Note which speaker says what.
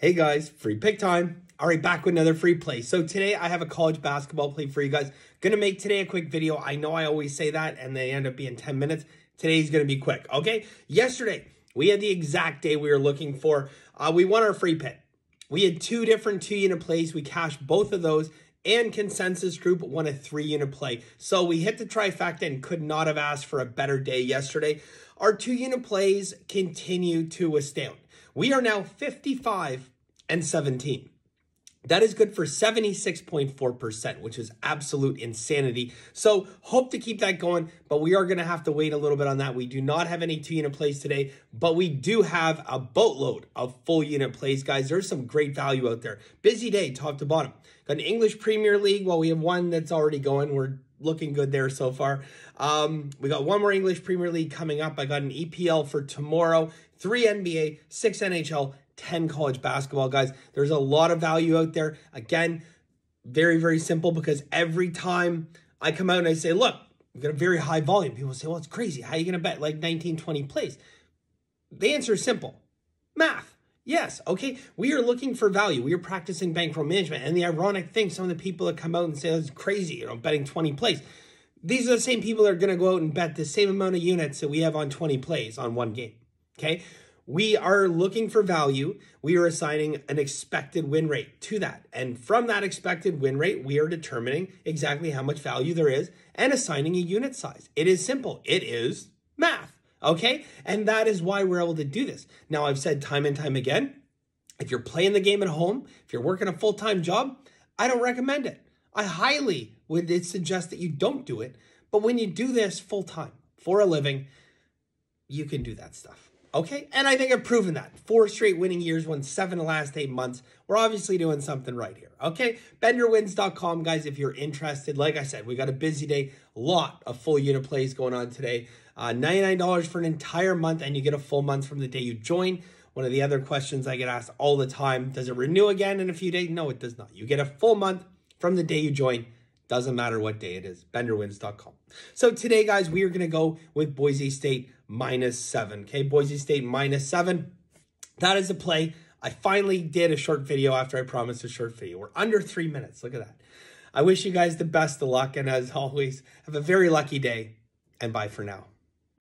Speaker 1: Hey guys, free pick time. All right, back with another free play. So today I have a college basketball play for you guys. Gonna make today a quick video. I know I always say that and they end up being 10 minutes. Today's gonna be quick, okay? Yesterday, we had the exact day we were looking for. Uh, we won our free pit. We had two different two unit plays. We cashed both of those and consensus group won a three unit play. So we hit the trifecta and could not have asked for a better day yesterday. Our two unit plays continue to astound. We are now 55 and 17. That is good for 76.4%, which is absolute insanity. So hope to keep that going, but we are going to have to wait a little bit on that. We do not have any two unit plays today, but we do have a boatload of full unit plays, guys. There's some great value out there. Busy day, top to bottom. Got an English Premier League. Well, we have one that's already going. We're looking good there so far. Um, we got one more English Premier League coming up. I got an EPL for tomorrow, three NBA, six NHL, 10 college basketball guys. There's a lot of value out there. Again, very, very simple because every time I come out and I say, look, we've got a very high volume, people say, well, it's crazy. How are you going to bet like 19, 20 plays? The answer is simple math. Yes, okay. We are looking for value. We are practicing bankroll management. And the ironic thing, some of the people that come out and say oh, it's crazy, you know, betting 20 plays. These are the same people that are going to go out and bet the same amount of units that we have on 20 plays on one game. Okay. We are looking for value. We are assigning an expected win rate to that. And from that expected win rate, we are determining exactly how much value there is and assigning a unit size. It is simple. It is math. Okay. And that is why we're able to do this. Now, I've said time and time again if you're playing the game at home, if you're working a full time job, I don't recommend it. I highly would suggest that you don't do it. But when you do this full time for a living, you can do that stuff. Okay, and I think I've proven that. Four straight winning years, won seven the last eight months. We're obviously doing something right here. Okay, benderwins.com, guys, if you're interested. Like I said, we got a busy day, a lot of full unit plays going on today. Uh, $99 for an entire month, and you get a full month from the day you join. One of the other questions I get asked all the time does it renew again in a few days? No, it does not. You get a full month from the day you join. Doesn't matter what day it is, benderwins.com. So today, guys, we are going to go with Boise State minus seven. Okay, Boise State minus seven. That is a play. I finally did a short video after I promised a short video. We're under three minutes. Look at that. I wish you guys the best of luck. And as always, have a very lucky day. And bye for now.